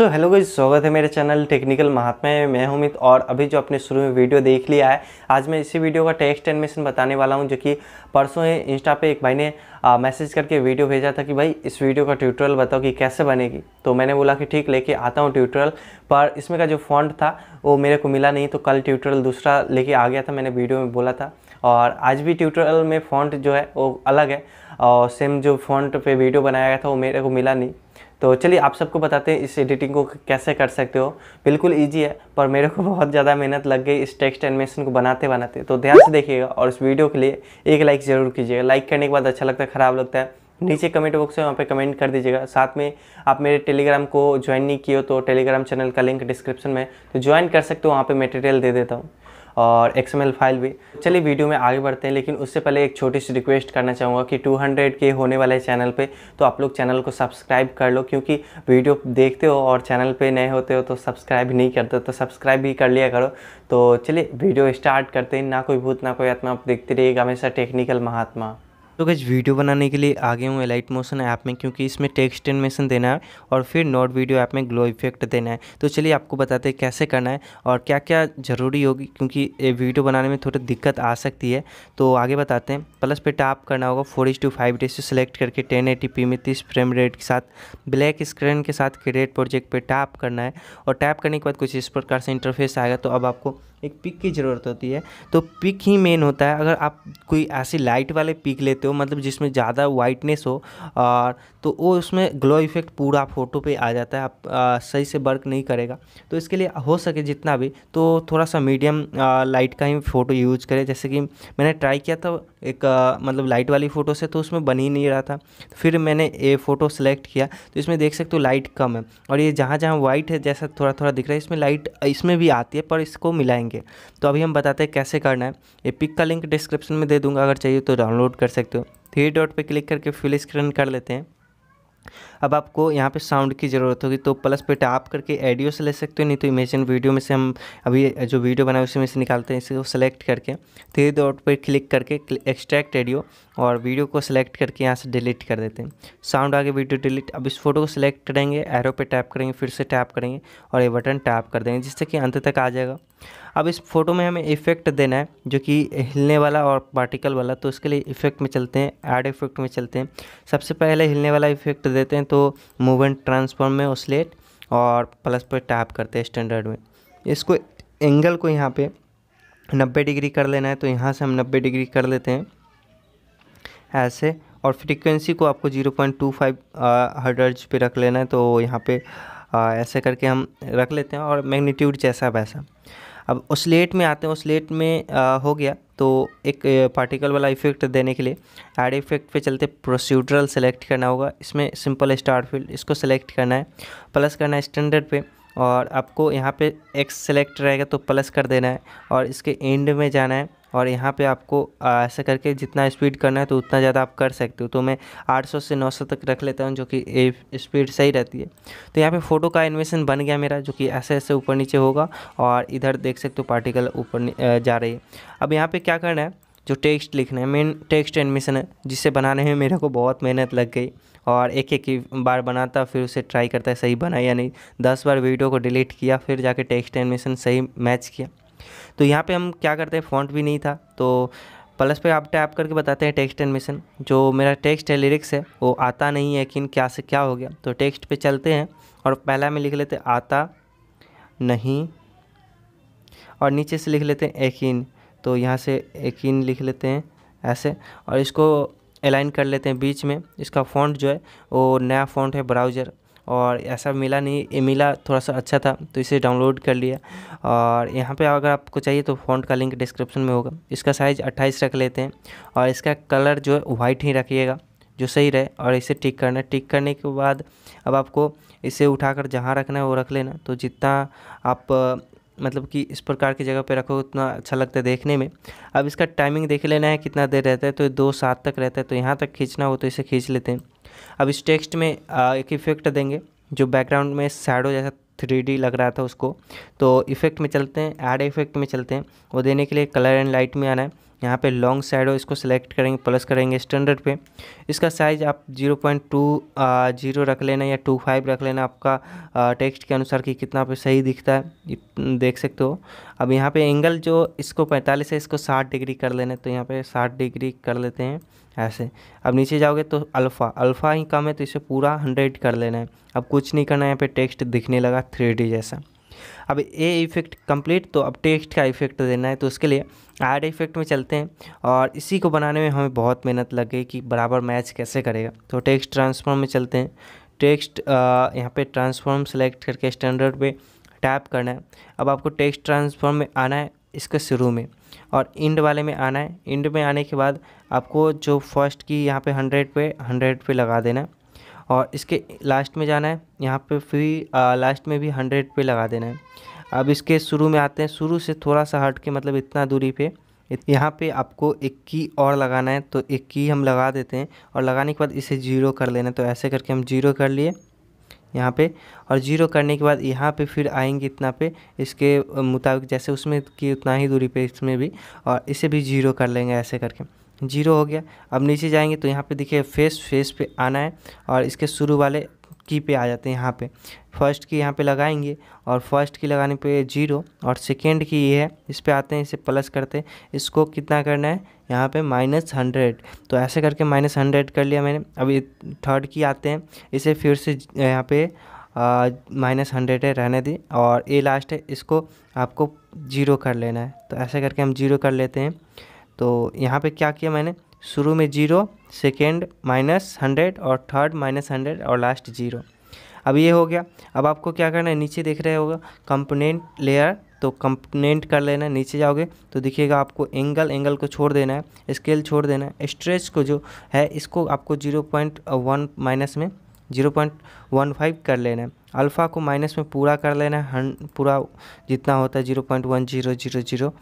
So hello guys, स्वागत है मेरे चैनल टेक्निकल महात्मा में। मैं हूँ और अभी जो अपने शुरू में वीडियो देख लिया है, आज मैं इसी वीडियो का टेक्स्ट एनिमेशन बताने वाला हूँ, जो कि परसों इंस्टा पे एक भाई ने मैसेज करके वीडियो भेजा था कि भाई, इस वीडियो का ट्यूटोरियल बताओ कि कैसे बनेगी। तो मैंने बोला कि ठीक, लेके आता हूँ ट्यूटोरियल, पर इसमें का जो फॉन्ट था, वो मेरे को मिला नहीं तो कल ट्यूटोरियल दूसरा लेके आ गया था, मैंने वीडियो में बोला था। और आज भी ट्यूटोरियल में फ़ॉन्ट जो है, वो अलग है, और सेम जो फ़ॉन्ट पे वीडियो बनाया गया था, वो मेरे को मिला नहीं। तो चलिए आप सबको बताते हैं इस एडिटिंग को कैसे कर सकते हो। बिल्कुल इजी है, पर मेरे को बहुत ज़्यादा मेहनत लग गई इस टेक्स्ट एनिमेशन को बनाते बनाते। तो ध्यान से देखिएगा और इस वीडियो के लिए एक लाइक ज़रूर कीजिएगा। लाइक करने के बाद अच्छा लगता है, ख़राब लगता है, नीचे कमेंट बॉक्स में वहाँ पे कमेंट कर दीजिएगा। साथ में आप मेरे टेलीग्राम को ज्वाइन नहीं किए हो तो टेलीग्राम चैनल का लिंक डिस्क्रिप्शन में तो ज्वाइन कर सकते हो, वहाँ पे मटेरियल दे देता हूँ। और एक्सएमएल फ़ाइल भी। चलिए वीडियो में आगे बढ़ते हैं, लेकिन उससे पहले एक छोटी सी रिक्वेस्ट करना चाहूँगा कि 200 के होने वाले चैनल पे तो आप लोग चैनल को सब्सक्राइब कर लो, क्योंकि वीडियो देखते हो और चैनल पे नए होते हो तो सब्सक्राइब नहीं करते तो सब्सक्राइब भी कर लिया करो। तो चलिए वीडियो स्टार्ट करते हैं। ना कोई भूत, ना कोई आत्मा, आप देखते रहिएगा हमेशा टेक्निकल महात्मा। तो गज वीडियो बनाने के लिए आगे हूँ एलाइट मोशन ऐप में, क्योंकि इसमें टेक्स्ट एनिमेशन देना है और फिर नोट वीडियो ऐप में ग्लो इफ़ेक्ट देना है। तो चलिए आपको बताते हैं कैसे करना है और क्या क्या ज़रूरी होगी, क्योंकि वीडियो बनाने में थोड़ी दिक्कत आ सकती है। तो आगे बताते हैं। प्लस पे टैप करना होगा four is to five days से सेलेक्ट करके टेन एटी में तीस फ्रेम रेट के साथ ब्लैक स्क्रीन के साथ क्रिएट प्रोजेक्ट पर टैप करना है। और टैप करने के बाद कुछ इस प्रकार से इंटरफेस आएगा तो अब आपको एक पिक की ज़रूरत होती है। तो पिक ही मेन होता है। अगर आप कोई ऐसी लाइट वाले पिक लेते हो मतलब जिसमें ज़्यादा वाइटनेस हो और तो वो उसमें ग्लो इफ़ेक्ट पूरा फ़ोटो पे आ जाता है। आप आ, सही से वर्क नहीं करेगा। तो इसके लिए हो सके जितना भी तो थोड़ा सा मीडियम लाइट का ही फ़ोटो यूज़ करें। जैसे कि मैंने ट्राई किया था एक आ, मतलब लाइट वाली फ़ोटो से तो उसमें बन ही नहीं रहा था। फिर मैंने ये फ़ोटो सेलेक्ट किया। तो इसमें देख सकते हो लाइट कम है। और ये जहाँ जहाँ वाइट है जैसा थोड़ा थोड़ा दिख रहा है इसमें लाइट इसमें भी आती है पर इसको मिलाएँगे। तो अभी हम बताते हैं कैसे करना है। ये पिक का लिंक डिस्क्रिप्शन में दे दूँगा, अगर चाहिए तो डाउनलोड कर सकते हो। थ्री डॉट पे क्लिक करके फिल स्क्रीन कर लेते हैं। अब आपको यहाँ पे साउंड की ज़रूरत होगी तो प्लस पे टैप करके एडियो से ले सकते हो, नहीं तो इमेजिन वीडियो में से हम अभी जो वीडियो बनाए उसी में से निकालते हैं, इसे सेलेक्ट करके। थ्री डॉट पे क्लिक करके एक्सट्रैक्ट एडियो और वीडियो को सिलेक्ट करके यहाँ से डिलीट कर देते हैं। साउंड आगे वीडियो डिलीट अब इस फ़ोटो को सिलेक्ट करेंगे एरो पे टैप करेंगे, फिर से टैप करेंगे और ये बटन टैप कर देंगे, जिससे कि अंत तक आ जाएगा। अब इस फ़ोटो में हमें इफ़ेक्ट देना है जो कि हिलने वाला और पार्टिकल वाला तो इसके लिए इफ़ेक्ट में चलते हैं ऐड इफ़ेक्ट में चलते हैं। सबसे पहले हिलने वाला इफ़ेक्ट देते हैं तो मूवमेंट ट्रांसफॉर्म में ओसलेट और प्लस पर टैप करते हैं स्टैंडर्ड में। इसको एंगल को यहाँ पे नब्बे डिग्री कर लेना है तो यहाँ से हम नब्बे डिग्री कर लेते हैं। ऐसे और फ्रीक्वेंसी को आपको zero point two five hertz पे रख लेना है तो यहाँ पे आ, ऐसे करके हम रख लेते हैं और मैग्नीट्यूड जैसा वैसा अब ओसलेट में आते हैं ओसलेट में आ, हो गया। तो एक पार्टिकल वाला इफ़ेक्ट देने के लिए एड इफ़ेक्ट पे चलते प्रोसीड्रल सेलेक्ट करना होगा। इसमें सिंपल स्टार फ़ील्ड इसको सेलेक्ट करना है प्लस करना है स्टैंडर्ड पे। और आपको यहाँ पे एक्स सेलेक्ट रहेगा तो प्लस कर देना है। और इसके एंड में जाना है। और यहाँ पे आपको ऐसा करके जितना स्पीड करना है तो उतना ज़्यादा आप कर सकते हो। तो मैं 800 से 900 तक रख लेता हूँ जो कि स्पीड सही रहती है। तो यहाँ पे फ़ोटो का एनिमेशन बन गया मेरा, जो कि ऐसे ऐसे ऊपर नीचे होगा और इधर देख सकते हो पार्टिकल ऊपर जा रही है। अब यहाँ पर क्या करना है? जो टेक्स्ट लिखना है मेन टेक्स्ट एनिमेशन है, जिसे बनाने में मेरे को बहुत मेहनत लग गई और एक एक बार बनाता, फिर उसे ट्राई करता है, सही बना या नहीं। दस बार वीडियो को डिलीट किया, फिर जाके टेक्स्ट एनिमेशन सही मैच किया। तो यहाँ पे हम क्या करते हैं फॉन्ट भी नहीं था तो प्लस पे आप टैप करके बताते हैं टेक्स्ट एनिमेशन जो मेरा टेक्स्ट है लिरिक्स है, वो आता नहीं है, कि क्या से क्या हो गया। तो टेक्स्ट पे चलते हैं, और पहला में लिख लेते हैं, आता नहीं, और नीचे से लिख लेते हैं यकीन तो यहाँ से यकीन लिख लेते हैं, ऐसे। और इसको अलाइन कर लेते हैं बीच में, इसका फ़ॉन्ट जो है, वो नया फ़ॉन्ट है ब्राउज़र और ऐसा मिला नहीं मिला थोड़ा सा अच्छा था तो इसे डाउनलोड कर लिया। और यहाँ पे अगर आपको चाहिए तो फ़ॉन्ट का लिंक डिस्क्रिप्शन में होगा। इसका साइज़ अट्ठाईस रख लेते हैं और इसका कलर जो है वाइट ही रखिएगा, जो सही रहे और इसे टिक करना। है टिक करने के बाद अब आपको इसे उठाकर जहाँ रखना है वो रख लेना। तो जितना आप मतलब कि इस प्रकार की जगह पे रखो उतना अच्छा लगता है देखने में। अब इसका टाइमिंग देख लेना है कितना देर रहता है। तो दो सात तक रहता है। तो यहाँ तक खींचना हो तो इसे खींच लेते हैं। अब इस टेक्स्ट में एक इफ़ेक्ट देंगे, जो बैकग्राउंड में सैडो जैसा थ्री लग रहा था उसको। तो इफ़ेक्ट में चलते हैं एड इफ़ेक्ट में चलते हैं। वो देने के लिए कलर एंड लाइट में आना है। यहाँ पे लॉन्ग साइड हो इसको सेलेक्ट करेंगे प्लस करेंगे स्टैंडर्ड पे। इसका साइज़ आप ज़ीरो पॉइंट टू ज़ीरो रख लेना या टू फाइव रख लेना, आपका टेक्स्ट के अनुसार कि कितना पे सही दिखता है। देख सकते हो। अब यहाँ पे एंगल जो इसको पैंतालीस है, इसको साठ डिग्री कर लेना तो यहाँ पे साठ डिग्री कर लेते हैं, ऐसे। अब नीचे जाओगे तो अल्फ़ा अल्फ़ा ही कम है तो इसे पूरा हंड्रेड कर लेना है। अब कुछ नहीं करना है यहाँ पे टेक्स्ट दिखने लगा थ्री जैसा। अब ए इफ़ेक्ट कंप्लीट तो अब टेक्स्ट का इफ़ेक्ट देना है तो उसके लिए ऐड इफ़ेक्ट में चलते हैं। और इसी को बनाने में हमें बहुत मेहनत लग गई कि बराबर मैच कैसे करेगा। तो टेक्स्ट ट्रांसफॉर्म में चलते हैं। टेक्स्ट यहाँ पे ट्रांसफॉर्म सेलेक्ट करके स्टैंडर्ड पे टैप करना है। अब आपको टेक्स्ट ट्रांसफॉर्म में आना है इसके शुरू में। और इंड वाले में आना है। इंड में आने के बाद आपको जो फ़र्स्ट की यहाँ पे हंड्रेड पे हंड्रेड पे लगा देना है। और इसके लास्ट में जाना है। यहाँ पे फिर लास्ट में भी हंड्रेड पे लगा देना है। अब इसके शुरू में आते हैं। शुरू से थोड़ा सा हट के मतलब इतना दूरी पे। यहाँ पे आपको एक की और लगाना है। तो एक की हम लगा देते हैं और लगाने के बाद इसे ज़ीरो कर लेना तो ऐसे करके हम ज़ीरो कर लिए यहाँ पे। और ज़ीरो करने के बाद यहाँ पे फिर आएँगे इतना पे। इसके मुताबिक जैसे उसमें की उतना ही दूरी पे इसमें भी। और इसे भी ज़ीरो कर लेंगे ऐसे करके। ज़ीरो हो गया। अब नीचे जाएँगे तो यहाँ पे देखिए फेस फेस पे आना है और इसके शुरू वाले की पे आ जाते हैं यहाँ पे। फ़र्स्ट की यहाँ पे लगाएँगे और फ़र्स्ट की लगाने पे ज़ीरो और सेकेंड की ये है, इस पर आते हैं, इसे प्लस करते हैं। इसको कितना करना है? यहाँ पे माइनस हंड्रेड तो ऐसे करके माइनस हंड्रेड कर लिया मैंने। अभी थर्ड की आते हैं, इसे फिर से यहाँ पे माइनस हंड्रेड है रहने दी और ए लास्ट है, इसको आपको ज़ीरो कर लेना है। तो ऐसे करके हम ज़ीरो कर लेते हैं। तो यहाँ पे क्या किया मैंने? शुरू में ज़ीरो, सेकेंड माइनस हंड्रेड और थर्ड माइनस हंड्रेड और लास्ट ज़ीरो। अब ये हो गया। अब आपको क्या करना है? नीचे देख रहे होगा, कंपोनेंट लेयर तो कंपोनेंट कर लेना है, नीचे जाओगे तो दिखेगा आपको एंगल एंगल को छोड़ देना है, स्केल छोड़ देना है स्ट्रेच को जो है इसको आपको ज़ीरो पॉइंट वन माइनस में, ज़ीरो पॉइंट वन फाइव कर लेना है। अल्फ़ा को माइनस में पूरा कर लेना है, पूरा जितना होता है, zero point one zero zero zero.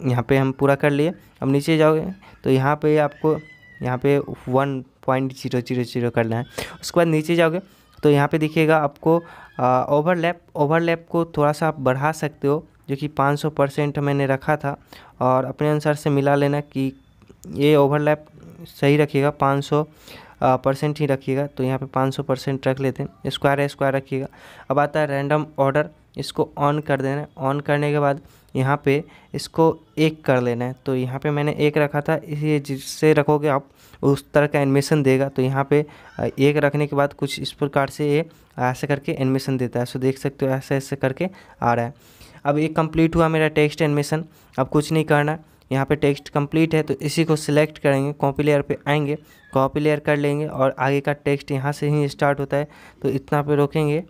यहाँ पे हम पूरा कर लिए। अब नीचे जाओगे तो यहाँ पे आपको, यहाँ पे one point zero zero zero करना है। उसके बाद नीचे जाओगे तो यहाँ पे दिखिएगा आपको ओवरलैप ओवरलैप को थोड़ा सा आप बढ़ा सकते हो, जो कि 500 परसेंट मैंने रखा था। और अपने अनुसार से मिला लेना कि ये ओवरलैप सही रखिएगा 500 परसेंट ही रखिएगा। तो यहाँ पे 500 परसेंट रख लेते हैं स्क्वायर है स्क्वायर रखिएगा। अब आता है रैंडम ऑर्डर इसको ऑन कर देना ऑन करने के बाद यहाँ पे इसको एक कर लेना है। तो यहाँ पे मैंने एक रखा था इसे जिससे रखोगे आप, उस तरह का एनिमेशन देगा। तो यहाँ पे एक रखने के बाद कुछ इस प्रकार से ये ऐसे करके एनिमेशन देता है। सो देख सकते हो, ऐसे ऐसे करके आ रहा है। अब एक कंप्लीट हुआ मेरा टेक्स्ट एनिमेशन अब कुछ नहीं करना। यहाँ पे टेक्स्ट कंप्लीट है तो इसी को सिलेक्ट करेंगे। कॉपी लेयर पे आएँगे कॉपी लेयर कर लेंगे और आगे का टेक्स्ट यहाँ से ही स्टार्ट होता है। तो इतना पे रोकेंगे।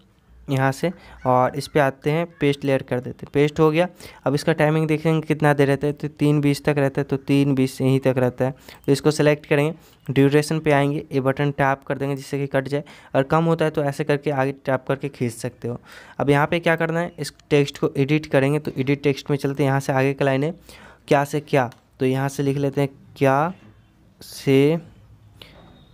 यहाँ से और इस पर आते हैं पेस्ट लेयर कर देते हैं। पेस्ट हो गया। अब इसका टाइमिंग देखेंगे कितना देर रहता है। तो तीन बीस तक रहता है तो तीन बीस यहीं तक रहता है। तो इसको सेलेक्ट करेंगे। ड्यूरेशन पे आएँगे। ये बटन टैप कर देंगे जिससे कि कट जाए। और कम होता है तो ऐसे करके आगे टैप करके खींच सकते हो। अब यहाँ पर क्या करना है? इस टेक्स्ट को एडिट करेंगे। तो एडिट टेक्स्ट में चलते हैं। यहाँ से आगे का है। क्या से क्या? तो यहाँ से लिख लेते हैं। क्या से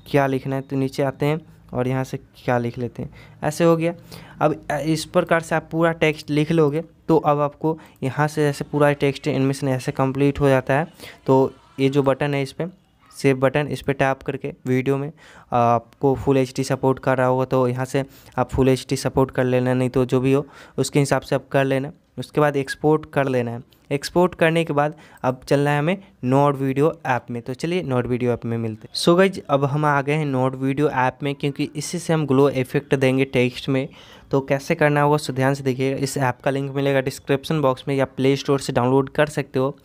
क्या लिखना है? तो नीचे आते हैं। और यहाँ से क्या लिख लेते हैं? ऐसे हो गया। अब इस प्रकार से आप पूरा टेक्स्ट लिख लोगे तो अब आपको यहाँ से जैसे पूरा टेक्स्ट एनिमेशन ऐसे कंप्लीट हो जाता है। तो ये जो बटन है इस पर सेव बटन, इस पर टैप करके वीडियो में आपको फुल एच सपोर्ट कर रहा होगा तो यहाँ से आप फुल एच सपोर्ट कर लेना, नहीं तो जो भी हो, उसके हिसाब से आप कर लेना। उसके बाद एक्सपोर्ट कर लेना है। एक्सपोर्ट करने के बाद अब चलना है हमें नोट वीडियो ऐप में। तो चलिए नोट वीडियो ऐप में मिलते हैं। सो गई अब हम आ गए हैं नोट वीडियो ऐप में क्योंकि इसी से हम ग्लो इफ़ेक्ट देंगे टेक्स्ट में। तो कैसे करना होगा ध्यान से देखिएगा इस ऐप का लिंक मिलेगा डिस्क्रिप्शन बॉक्स में या प्ले स्टोर से डाउनलोड कर सकते हो।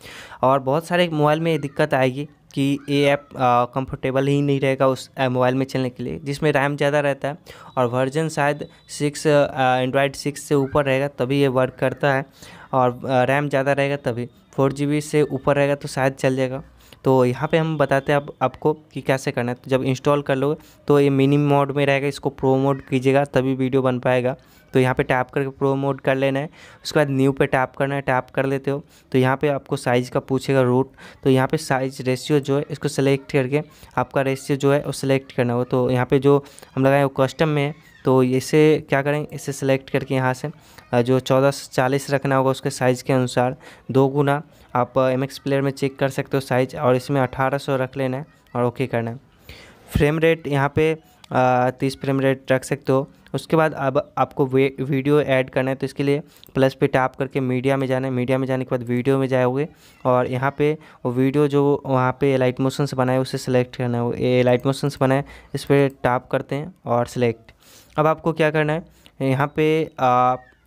और बहुत सारे मोबाइल में ये दिक्कत आएगी। कि ये ऐप कंफर्टेबल ही नहीं रहेगा उस मोबाइल में चलने के लिए। जिसमें रैम ज़्यादा रहता है और वर्जन शायद सिक्स एंड्रॉयड सिक्स से ऊपर रहेगा, तभी ये वर्क करता है। और रैम ज़्यादा रहेगा तभी। फोर जीबी से ऊपर रहेगा तो शायद चल जाएगा। तो यहाँ पे हम बताते हैं आप आपको कि कैसे करना है। तो जब इंस्टॉल कर लोगे तो ये मिनी मोड में रहेगा, इसको प्रो मोड कीजिएगा, तभी वीडियो बन पाएगा। तो यहाँ पे टैप करके प्रो मोड कर लेना है। उसके बाद न्यू पे टैप करना है टैप कर लेते हो। तो यहाँ पे आपको साइज़ का पूछेगा रूट तो यहाँ पे साइज़ रेशियो जो है, इसको सेलेक्ट करके आपका रेशियो जो है, वो सिलेक्ट करना होगा तो यहाँ पे जो हम लगाए वो कस्टम में है। तो इसे क्या करें? इसे सेलेक्ट करके यहाँ से जो चौदह से चालीस रखना होगा उसके साइज़ के अनुसार, दो गुना आप एम एक्स प्लेयर में चेक कर सकते हो साइज़ और इसमें अठारह सौ रख लेना है और ओके करना है। फ्रेम रेट यहाँ पे तीस फ्रेम रेट रख सकते हो। उसके बाद अब आपको वीडियो ऐड करना है तो इसके लिए प्लस पे टैप करके मीडिया में जाना है। मीडिया में जाने के बाद वीडियो में जाओगे और यहाँ पे वीडियो जो वहाँ पे लाइट मोशन से बनाए उसे सिलेक्ट करना है। ये लाइट मोशन से बनाए, इस पर टैप करते हैं और सिलेक्ट अब आपको क्या करना है, यहाँ पे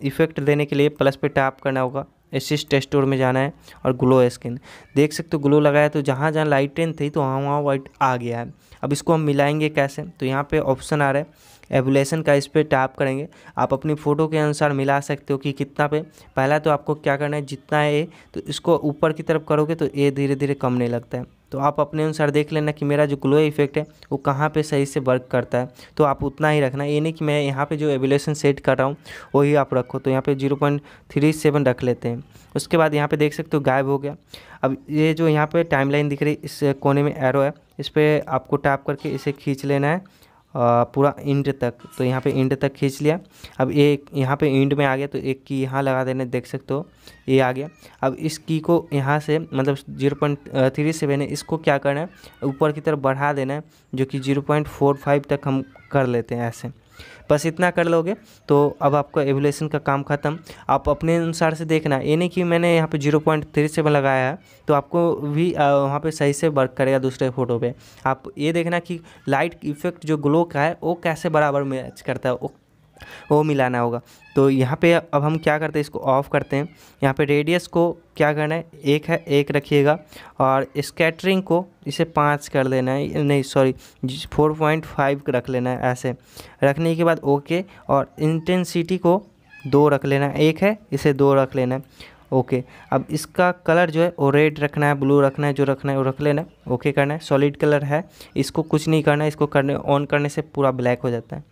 इफ़ेक्ट देने के लिए प्लस पे टैप करना होगा। एसिस स्टोर में जाना है और ग्लो स्किन देख सकते हो ग्लो लगाया तो जहाँ जहाँ लाइटें थी तो वहाँ वहाँ वाइट आ गया है। अब इसको हम मिलाएँगे कैसे? तो यहाँ पे ऑप्शन आ रहा है। एवुलेशन का इस पर टैप करेंगे। आप अपनी फ़ोटो के अनुसार मिला सकते हो कि कितना पे। पहला तो आपको क्या करना है, जितना है ए तो इसको ऊपर की तरफ़ करोगे तो ए धीरे धीरे कम नहीं लगता है। तो आप अपने अनुसार देख लेना कि मेरा जो ग्लो इफ़ेक्ट है, वो कहाँ पे सही से वर्क करता है। तो आप उतना ही रखना ये नहीं कि मैं यहाँ पे जो एवुलेशन सेट कर रहा हूँ, वही आप रखो। तो यहाँ पे ज़ीरो पॉइंट थ्री सेवन रख लेते हैं। उसके बाद यहाँ पे देख सकते हो गायब हो गया। अब ये जो यहाँ पे टाइमलाइन दिख रही इस कोने में एरो है, इस पर आपको टैप करके इसे खींच लेना है। पूरा इंड तक। तो यहाँ पे इंड तक खींच लिया। अब एक यहाँ पे इंड में आ गया तो एक की यहाँ लगा देने, देख सकते हो, ये आ गया। अब इस की को यहाँ से मतलब ज़ीरो पॉइंट थ्री सेवन है, इसको क्या करना है, ऊपर की तरफ़ बढ़ा देना है, जो कि ज़ीरो पॉइंट फोर फाइव तक हम कर लेते हैं ऐसे। बस इतना कर लोगे। तो अब आपका एवोलेशन का काम ख़त्म। आप अपने अनुसार से देखना। ये नहीं कि मैंने यहाँ पे ज़ीरो पॉइंट थ्री सेवन लगाया। है तो आपको भी वहाँ पे सही से वर्क करेगा दूसरे फ़ोटो पे। आप ये देखना कि लाइट इफ़ेक्ट जो ग्लो का है, वो कैसे बराबर मैच करता है? वो मिलाना होगा। तो यहाँ पे अब हम क्या करते हैं, इसको ऑफ़ करते हैं। यहाँ पे रेडियस को क्या करना है, एक है, एक रखिएगा। और स्कैटरिंग को इसे पाँच कर लेना है। नहीं सॉरी फोर पॉइंट फाइव रख लेना है ऐसे। रखने के बाद ओके और इंटेंसिटी को दो रख लेना है। एक है, इसे दो रख लेना है। ओके अब इसका कलर जो है, वो रेड रखना है ब्लू रखना है, जो रखना है, वो रख लेना है। ओके करना है सॉलिड कलर है। इसको कुछ नहीं करना है, इसको करने ऑन करने से पूरा ब्लैक हो जाता है।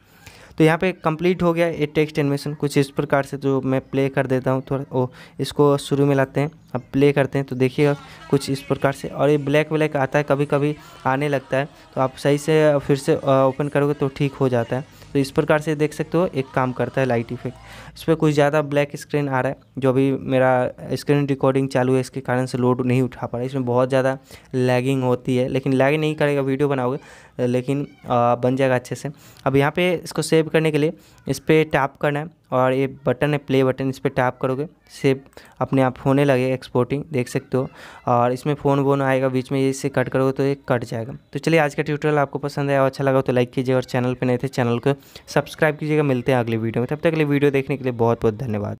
तो यहाँ पे कंप्लीट हो गया ये टेक्स्ट एनिमेशन कुछ इस प्रकार से जो मैं प्ले कर देता हूँ, थोड़ा ओ, इसको शुरू में लाते हैं। अब प्ले करते हैं तो देखिएगा कुछ इस प्रकार से। और ये ब्लैक ब्लैक आता है कभी कभी आने लगता है। तो आप सही से फिर से ओपन करोगे तो ठीक हो जाता है। तो इस प्रकार से देख सकते हो एक काम करता है लाइट इफ़ेक्ट इस पर कुछ ज़्यादा ब्लैक स्क्रीन आ रहा है जो अभी मेरा स्क्रीन रिकॉर्डिंग चालू है इसके कारण से लोड नहीं उठा पा रहा इसमें बहुत ज़्यादा लैगिंग होती है लेकिन लैग नहीं करेगा वीडियो बनाओगे लेकिन आ, बन जाएगा अच्छे से। अब यहाँ पर इसको सेव करने के लिए इस पर टैप करना है। और ये बटन है प्ले बटन इस पर टैप करोगे सेव अपने आप होने लगे एक्सपोर्टिंग देख सकते हो। और इसमें फ़ोन वोन आएगा, बीच में इससे कट करोगे तो ये कट जाएगा। तो चलिए, आज का ट्यूटोरियल आपको पसंद आया अच्छा लगा तो लाइक कीजिए और चैनल पर नहीं थे चैनल को सब्सक्राइब कीजिएगा। मिलते हैं अगले वीडियो में। तब तक अगले वीडियो देखने के लिए बहुत बहुत धन्यवाद।